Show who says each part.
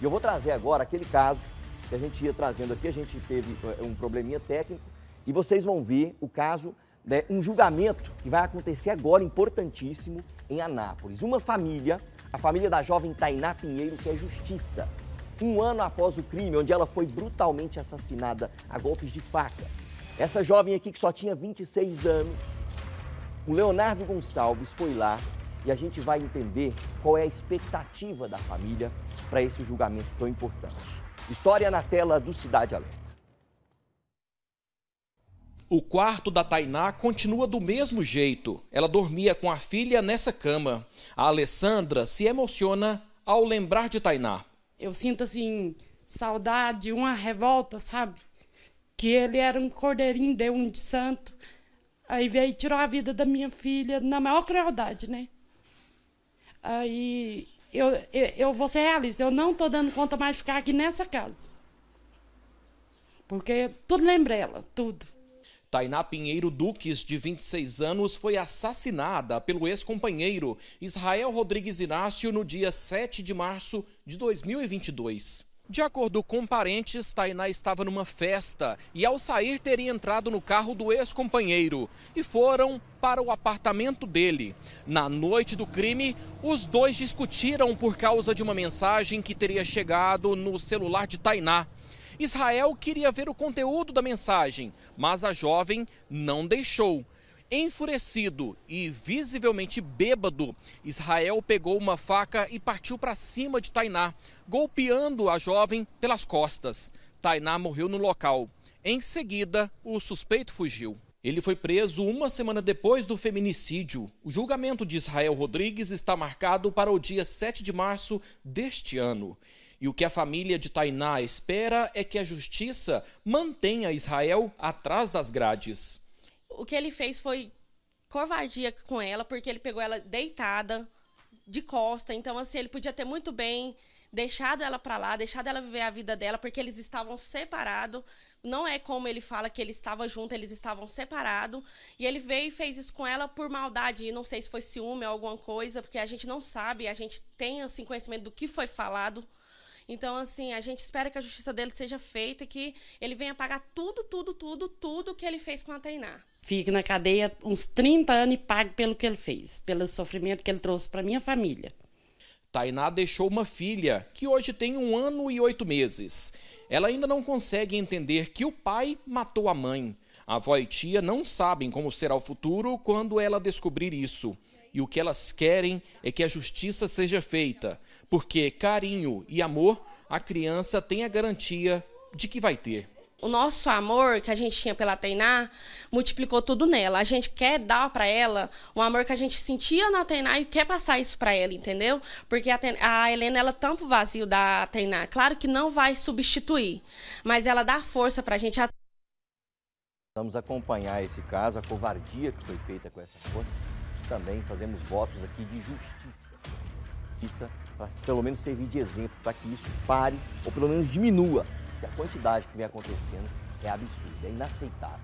Speaker 1: E eu vou trazer agora aquele caso que a gente ia trazendo aqui, a gente teve eh, um probleminha técnico e vocês vão ver o caso, né, um julgamento que vai acontecer agora, importantíssimo, em Anápolis. Uma família, a família da jovem Tainá Pinheiro, que é justiça. Um ano após o crime, onde ela foi brutalmente assassinada a golpes de faca. Essa jovem aqui que só tinha 26 anos, o Leonardo Gonçalves foi lá e a gente vai entender qual é a expectativa da família para esse julgamento tão importante. História na tela do Cidade Alerta.
Speaker 2: O quarto da Tainá continua do mesmo jeito. Ela dormia com a filha nessa cama. A Alessandra se emociona ao lembrar de Tainá.
Speaker 3: Eu sinto assim saudade, uma revolta, sabe? Que ele era um cordeirinho, deu um de santo. Aí veio e tirou a vida da minha filha na maior crueldade, né? Aí eu, eu, eu vou ser realista, eu não estou dando conta mais de ficar aqui nessa casa. Porque tudo lembra ela, tudo.
Speaker 2: Tainá Pinheiro Duques, de 26 anos, foi assassinada pelo ex-companheiro Israel Rodrigues Inácio no dia 7 de março de 2022. De acordo com parentes, Tainá estava numa festa e, ao sair, teria entrado no carro do ex-companheiro e foram para o apartamento dele. Na noite do crime, os dois discutiram por causa de uma mensagem que teria chegado no celular de Tainá. Israel queria ver o conteúdo da mensagem, mas a jovem não deixou. Enfurecido e visivelmente bêbado, Israel pegou uma faca e partiu para cima de Tainá, golpeando a jovem pelas costas. Tainá morreu no local. Em seguida, o suspeito fugiu. Ele foi preso uma semana depois do feminicídio. O julgamento de Israel Rodrigues está marcado para o dia 7 de março deste ano. E o que a família de Tainá espera é que a justiça mantenha Israel atrás das grades
Speaker 4: o que ele fez foi covardia com ela, porque ele pegou ela deitada, de costa. Então, assim, ele podia ter muito bem deixado ela para lá, deixado ela viver a vida dela, porque eles estavam separados. Não é como ele fala que ele estava junto, eles estavam separados. E ele veio e fez isso com ela por maldade. E não sei se foi ciúme ou alguma coisa, porque a gente não sabe, a gente tem assim, conhecimento do que foi falado. Então, assim, a gente espera que a justiça dele seja feita e que ele venha pagar tudo, tudo, tudo, tudo que ele fez com a Tainá
Speaker 3: fique na cadeia uns 30 anos e pague pelo que ele fez, pelo sofrimento que ele trouxe para minha família.
Speaker 2: Tainá deixou uma filha, que hoje tem um ano e oito meses. Ela ainda não consegue entender que o pai matou a mãe. A avó e tia não sabem como será o futuro quando ela descobrir isso. E o que elas querem é que a justiça seja feita, porque carinho e amor a criança tem a garantia de que vai ter
Speaker 4: o nosso amor que a gente tinha pela Tainá multiplicou tudo nela. A gente quer dar para ela um amor que a gente sentia na Tainá e quer passar isso para ela, entendeu? Porque a, a, Helena ela tampa o vazio da Tainá. Claro que não vai substituir, mas ela dá força para a gente.
Speaker 1: Vamos acompanhar esse caso, a covardia que foi feita com essa força. Também fazemos votos aqui de justiça. Justiça para pelo menos servir de exemplo para que isso pare ou pelo menos diminua a quantidade que vem acontecendo é absurda, é inaceitável.